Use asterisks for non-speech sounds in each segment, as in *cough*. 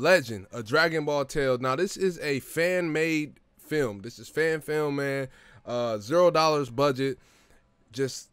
Legend, a Dragon Ball tale. Now this is a fan made film. This is fan film, man. Uh, zero dollars budget. Just,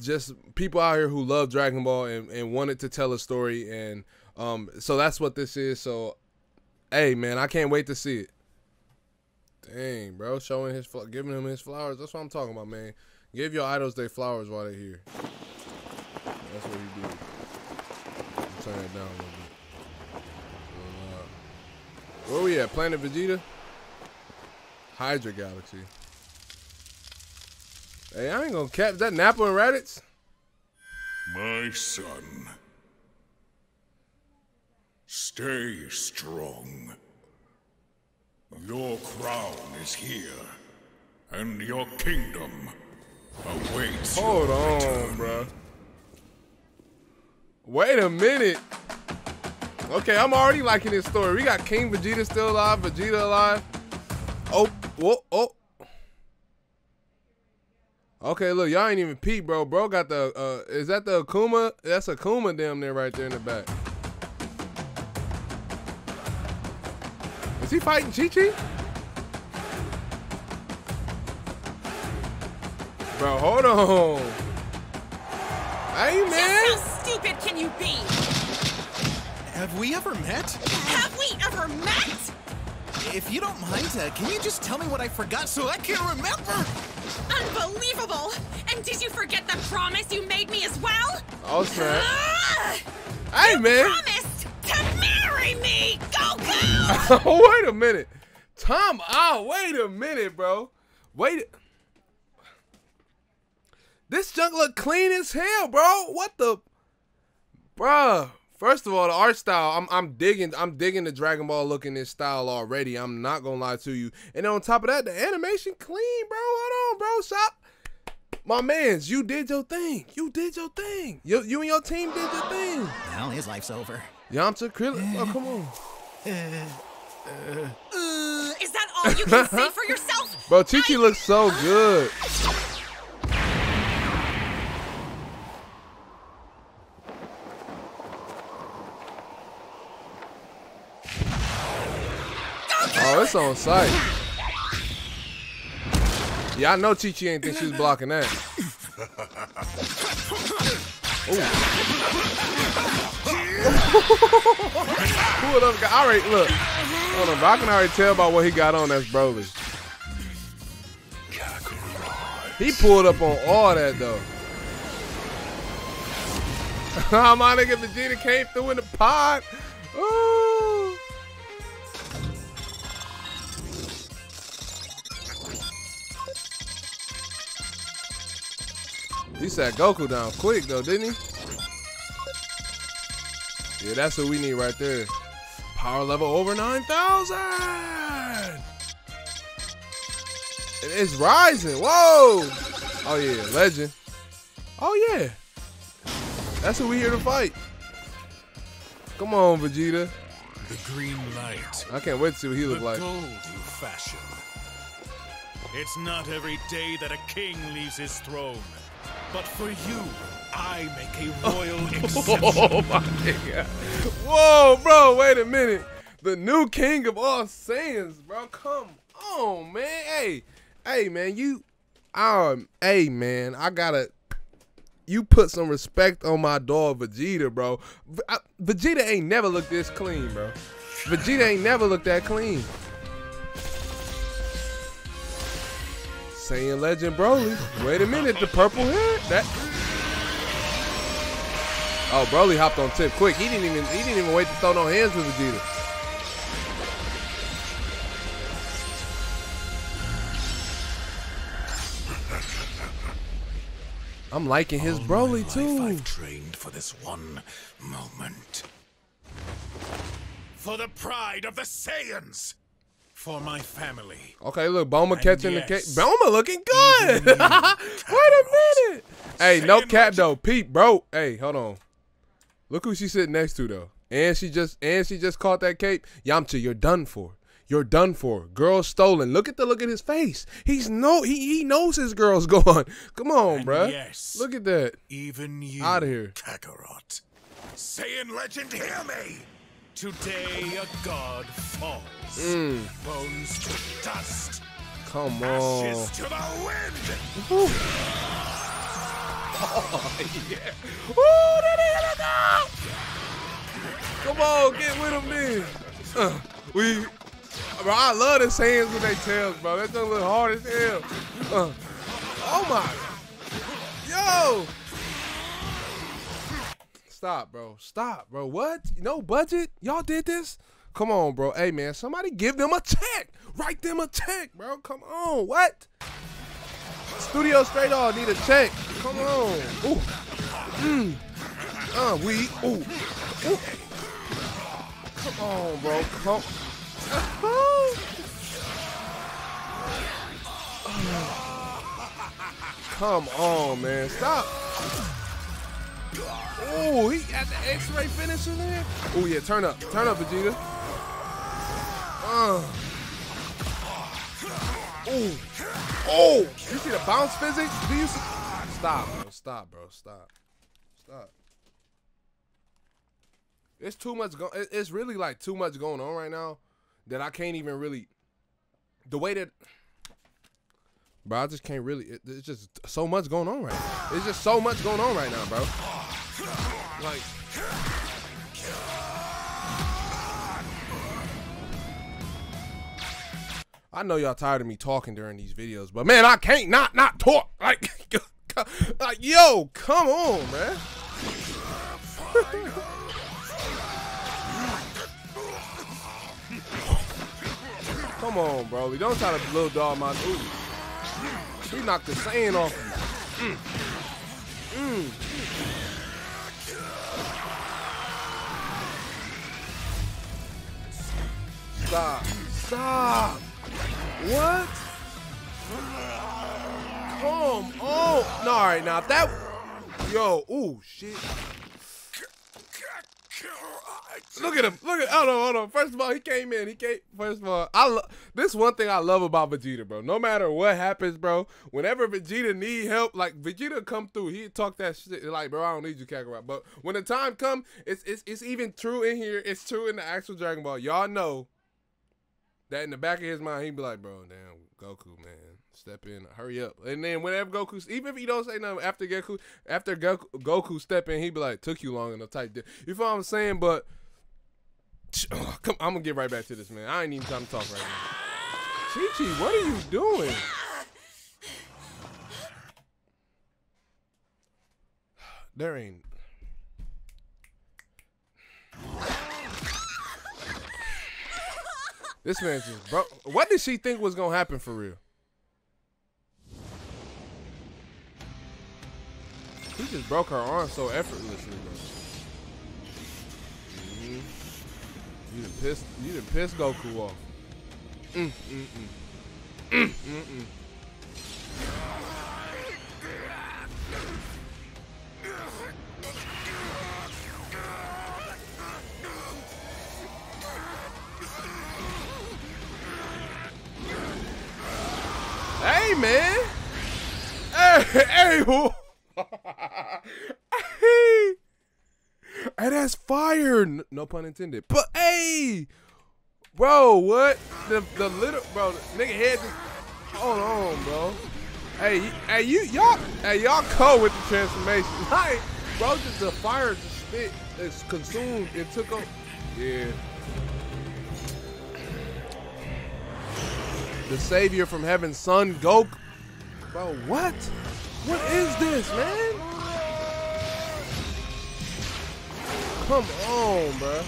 just people out here who love Dragon Ball and, and wanted to tell a story, and um, so that's what this is. So, hey, man, I can't wait to see it. Dang, bro, showing his, giving him his flowers. That's what I'm talking about, man. Give your idols their flowers while they're here. That's what he did. Turn it down a little bit. Where we at? Planet Vegeta? Hydra Galaxy. Hey, I ain't gonna cap that Nappa and Raditz. My son. Stay strong. Your crown is here, and your kingdom awaits. Hold on, bro. Wait a minute. Okay, I'm already liking this story. We got King Vegeta still alive, Vegeta alive. Oh, whoa, oh. Okay, look, y'all ain't even peep, bro. Bro got the, uh, is that the Akuma? That's Akuma damn there right there in the back. Is he fighting Chi-Chi? Bro, hold on. Hey, man. Just how stupid can you be? Have we ever met? Have we ever met? If you don't mind, uh, can you just tell me what I forgot so I can remember? Unbelievable! And did you forget the promise you made me as well? Oh, snap. Ah! Hey, you man. promised to marry me, Goku! *laughs* wait a minute. Tom oh, Wait a minute, bro. Wait. This junk look clean as hell, bro. What the, bruh? First of all, the art style, I'm I'm digging I'm digging the Dragon Ball look in this style already. I'm not gonna lie to you. And on top of that, the animation clean, bro. Hold on, bro. Stop. My mans, you did your thing. You did your thing. You, you and your team did your thing. Now his life's over. Yamcha, Krillin. Oh, come on. Uh, uh, uh. uh, is that all you can *laughs* say for yourself? Bro, Chi Chi looks so good. Oh, it's on site. Yeah, I know Chi Chi ain't think she was blocking that. Pull up. All right, look. Hold on, I can already tell by what he got on that's Broly. He pulled up on all that though. *laughs* My nigga Vegeta came through in the pot. Ooh. He sat Goku down quick though, didn't he? Yeah, that's what we need right there. Power level over 9,000! It's rising. Whoa! Oh yeah, legend. Oh yeah. That's who we here to fight. Come on, Vegeta. The green light. I can't wait to see what he The look like. gold you fashion. It's not every day that a king leaves his throne. But for you, I make a *laughs* royal exception. Oh my god. Whoa, bro, wait a minute. The new king of all Saiyans, bro. Come on, man. Hey, hey, man, you um, hey man, I gotta you put some respect on my dog Vegeta, bro. I- Vegeta ain't never looked this clean, bro. Vegeta ain't never looked that clean. Saiyan Legend Broly. Wait a minute, the purple hair. That Oh, Broly hopped on tip quick. He didn't even he didn't even wait to throw no hands with Vegeta. I'm liking his All my Broly life too. I've trained for this one moment. For the pride of the Saiyans. For my family. Okay, look, Bulma catching the yes, cake. Bulma looking good. Mm-hmm. *laughs* Wait a minute. Hey, no cap though. Pete, bro. Hey, hold on. Look who she's sitting next to though. And she just and she just caught that cape. Yamcha, you're done for. You're done for. Girl stolen. Look at the look at his face. He's no he he knows his girl's *laughs* gone. Come on, And bruh. yes. Look at that. Even you, Outta here. Kakarot. Saiyan legend, hear me! Today a god falls. Mm. Bones to dust. Come Ashes on. to the wind. Woo, that is a dog. Come on, get with him then. Uh, we, bro, I love the hands with their tails, bro. That thing look hard as hell. Uh, oh my, yo. Stop, bro. Stop, bro. What? No budget? Y'all did this? Come on, bro. Hey, man, somebody give them a check. Write them a check, bro. Come on. What? Studio Stray Dog need a check. Come on. Ooh. Mm. Uh, we. Ooh. Ooh. Come on, bro. Come. *laughs* Come on, man. Stop. Oh, he got the X-ray finisher there. Oh yeah, turn up, turn up, Vegeta. Uh. Oh, oh! You see the bounce physics? Do you see? Stop, bro. Stop, bro. Stop. Stop. It's too much. Go- it's really like too much going on right now that I can't even really. The way that. Bro, I just can't really. It, it's just so much going on right now. It's just so much going on right now, bro. Like. I know y'all tired of me talking during these videos, but man, I can't not not talk. Like, *laughs* like yo, come on, man. *laughs* come on, bro. We don't try to blow dog my dude. He knocked the sand off. Mm. Mm. Stop. Stop. What? Come on. No, all right, now that. Yo, ooh, shit. Look at him. Look at. Hold on, hold on. First of all, he came in. He came. First of all, I. Lo- this one thing I love about Vegeta, bro. No matter what happens, bro. Whenever Vegeta need help, like Vegeta come through, he talk that shit. Like, bro, I don't need you, Kakarot. But when the time come, it's it's it's even true in here. It's true in the actual Dragon Ball. Y'all know that in the back of his mind, he'd be like, bro, damn, Goku, man, step in, hurry up. And then whenever Goku, even if he don't say nothing after Goku, after Goku, Goku step in, he'd be like, took you long enough, type deal. You feel what I'm saying? But oh, come, I'm gonna get right back to this, man. I ain't even time to talk right now. Chi Chi, what are you doing? *sighs* There ain't. This man just broke. What did she think was gonna happen for real? He just broke her arm so effortlessly, bro. Mhm. You done pissed. You done pissed Goku off. Mm, mm, mm. Mm, mm, mm. No pun intended. But hey, bro, what? The the little bro, nigga head. Hold on, bro. Hey, hey, you y'all, hey y'all co with the transformation. *laughs* Like, bro, just the fire just spit, it's consumed. It took on. Yeah. The savior from heaven, son Goku. Bro, what? What is this, man? Come on, bro.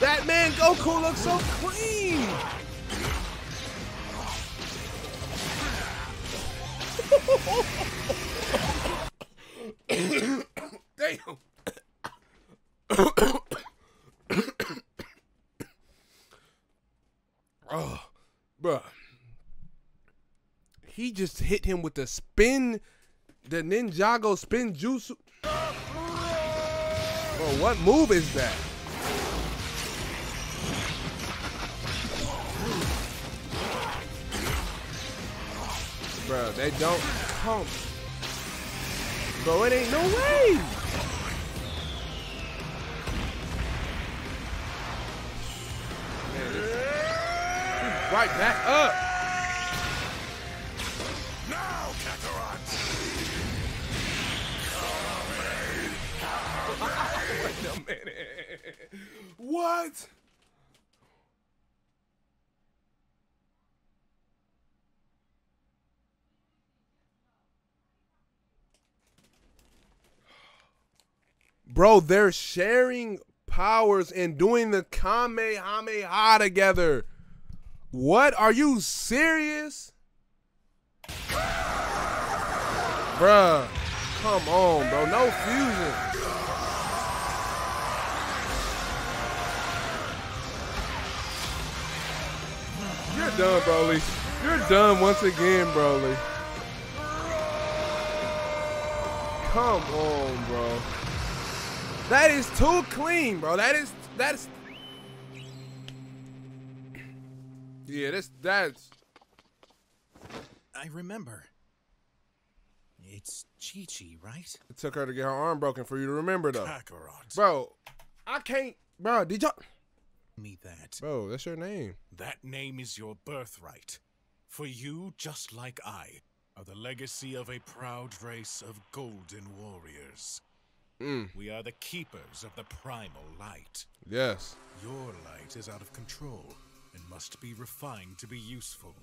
That man Goku looks so clean. *coughs* Damn. *coughs* oh, bruh. He just hit him with the spin, the Ninjago spin jutsu. Bro, what move is that? Bro, they don't pump. Bro, it ain't no way. Right back up. Minute. *laughs* What? Bro, they're sharing powers and doing the Kamehameha together. What? Are you serious? Bruh, come on, bro. No fusion. You're done, Broly. You're done once again, Broly. Come on, bro. That is too clean, bro. That is that's Yeah, that's that's I remember. It's Chi Chi, right? it took her to get her arm broken for you to remember though. Kakarot. Bro, I can't bro, did y'all Me that. Bro, that's your name. That name is your birthright. For you, just like I, are the legacy of a proud race of golden warriors. Mm, We are the keepers of the primal light. yes. Your light is out of control and must be refined to be useful.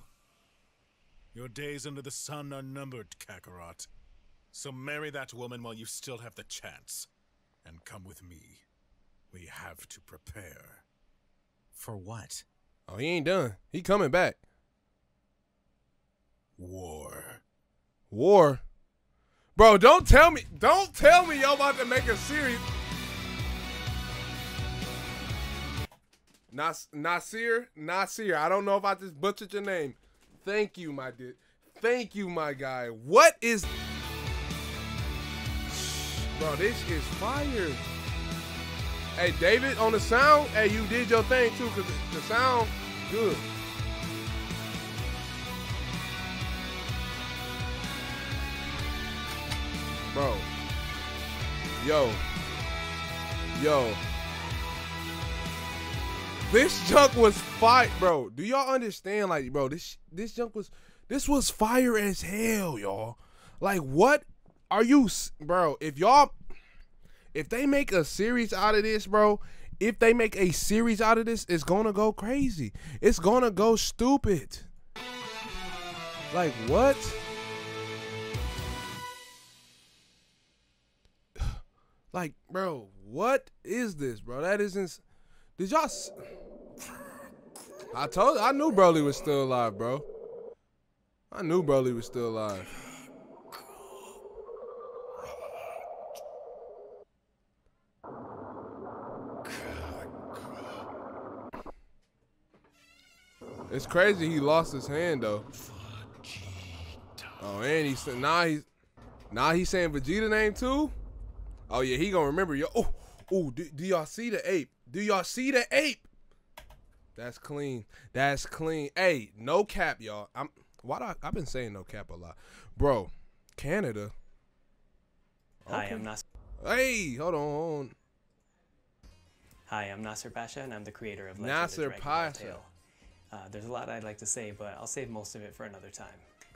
Your days under the sun are numbered, Kakarot. So marry that woman while you still have the chance. And come with me. We have to prepare. For what? Oh, he ain't done. He coming back. War. War. Bro, don't tell me, don't tell me y'all about to make a series. Nas- Naseer, Naseer. I don't know if I just butchered your name. Thank you, my dude. Thank you, my guy. What is, bro? This is fire. Hey, David, on the sound. Hey, you did your thing too, cause the sound good. Bro. Yo. Yo. This junk was fire, bro. Do y'all understand? Like, bro, this this junk was this was fire as hell, y'all. Like, what are you, bro? If y'all, if they make a series out of this, bro, if they make a series out of this, it's gonna go crazy. It's gonna go stupid. Like, what? *sighs* Like, bro, what is this, bro? That isn't. Did y'all? I told. I knew Broly was still alive, bro. I knew Broly was still alive. It's crazy he lost his hand though. Oh, and he's now he's now he's saying Vegeta name too. Oh yeah, he gonna remember yo. Oh, oh, do, do y'all see the ape? Do y'all see the ape? That's clean. That's clean. Hey, no cap, y'all. I'm why do I, I've been saying no cap a lot, bro. Canada. Hi, I'm Naseer. Hey, hold on. Hold on. Hi, I'm Naseer Pasha, and I'm the creator of Legend Naseer of the Dragon Ball Pasha. Uh, there's a lot I'd like to say, but I'll save most of it for another time.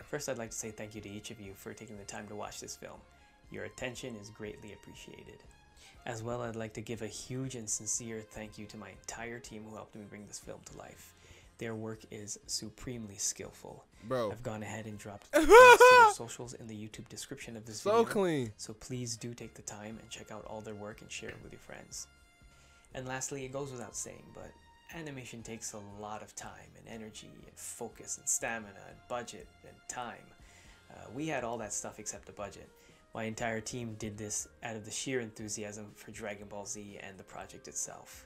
First, I'd like to say thank you to each of you for taking the time to watch this film. Your attention is greatly appreciated. As well, I'd like to give a huge and sincere thank you to my entire team who helped me bring this film to life. Their work is supremely skillful. Bro. I've gone ahead and dropped *laughs* their socials in the YouTube description of this So video. clean. So please do take the time and check out all their work and share it with your friends. And lastly, it goes without saying, but animation takes a lot of time and energy and focus and stamina and budget and time. Uh, we had all that stuff except the budget. My entire team did this out of the sheer enthusiasm for Dragon Ball Z and the project itself.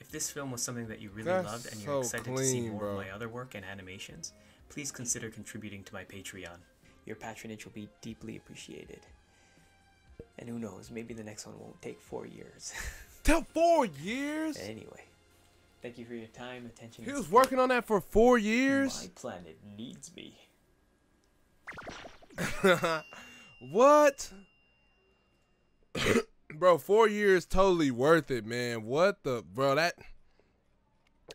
If this film was something that you really That's loved and you're excited to see more bro. of my other work and animations, please consider contributing to my Patreon. Your patronage will be deeply appreciated. And who knows, maybe the next one won't take four years. *laughs* Tell four years. anyway, thank you for your time, attention. He was working on that for four years. My planet needs me. *laughs* what? *coughs* bro, four years totally worth it, man. What the bro that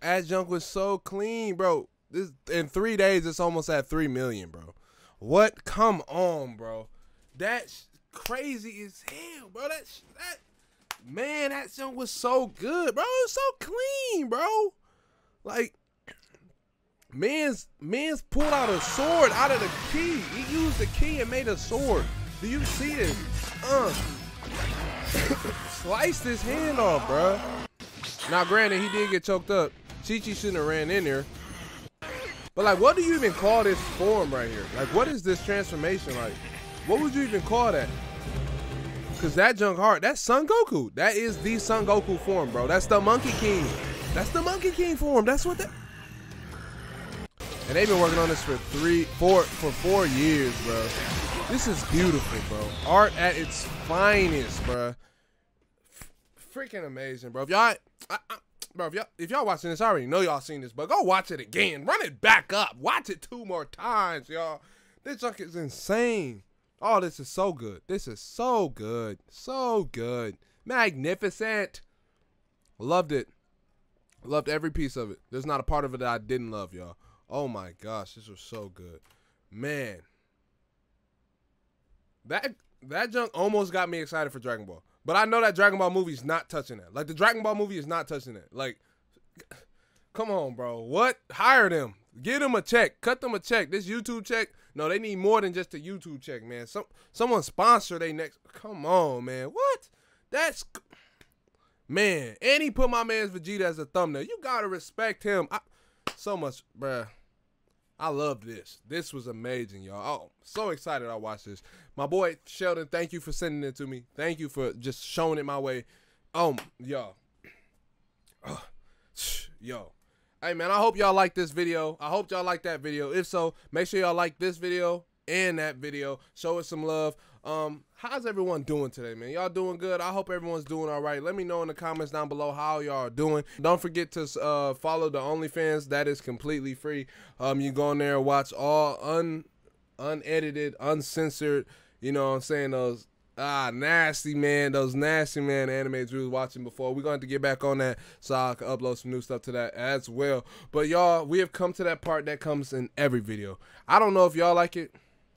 Adjunct was so clean, bro. This in three days, it's almost at three million, bro. What? Come on, bro. That's crazy as hell, bro. That that man, that song was so good, bro. It was so clean, bro. Like man's man's pulled out a sword out of the key. He used the key and made a sword. Do you see this? Uh, *coughs* sliced his hand off, bro. Now, granted, he did get choked up. Chi Chi shouldn't have ran in there. But like, what do you even call this form right here? Like, what is this transformation like? What would you even call that? Cause that junk hard, that's Son Goku. That is the Son Goku form, bro. That's the Monkey King. That's the Monkey King form. That's what that. And they've been working on this for three, four, for four years, bro. This is beautiful, bro. Art at its finest, bro. Freaking amazing, bro. If y'all, bro, if y'all, if y'all watching this, I already know y'all seen this, but go watch it again. Run it back up. Watch it two more times, y'all. This junk is insane. Oh, this is so good. This is so good. So good. Magnificent. Loved it. Loved every piece of it. There's not a part of it that I didn't love, y'all. Oh my gosh, this was so good. Man. That that junk almost got me excited for Dragon Ball. But I know that Dragon Ball movie is not touching that. Like the Dragon Ball movie is not touching that. Like come on, bro. What? Hire them. Give them a check. Cut them a check. This YouTube check. No, they need more than just a YouTube check, man. Some someone sponsor they next. Come on, man. What? That's man. And he put my man's Vegeta as a thumbnail. You gotta respect him. I, so much, bruh. I love this. This was amazing, y'all. Oh, so excited I watched this. My boy Sheldon, thank you for sending it to me. Thank you for just showing it my way. Oh, yo. Oh, yo. Hey man, I hope y'all like this video. I hope y'all like that video. If so, make sure y'all like this video and that video. Show us some love. Um, how's everyone doing today, man? Y'all doing good? I hope everyone's doing all right. Let me know in the comments down below how y'all are doing. Don't forget to uh, follow the OnlyFans. That is completely free. Um, you go in there and watch all un unedited, uncensored. You know what I'm saying? Those Ah, nasty man, those nasty man animes we was watching before. We're going to get back on that so I can upload some new stuff to that as well. But y'all, we have come to that part that comes in every video. I don't know if y'all like it,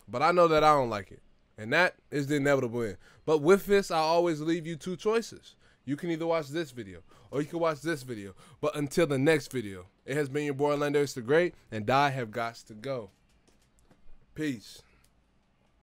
but I know that I don't like it. And that is the inevitable end. But with this, I always leave you two choices. You can either watch this video or you can watch this video. But until the next video, it has been your boy Earlando the Great, and I have got to go. Peace.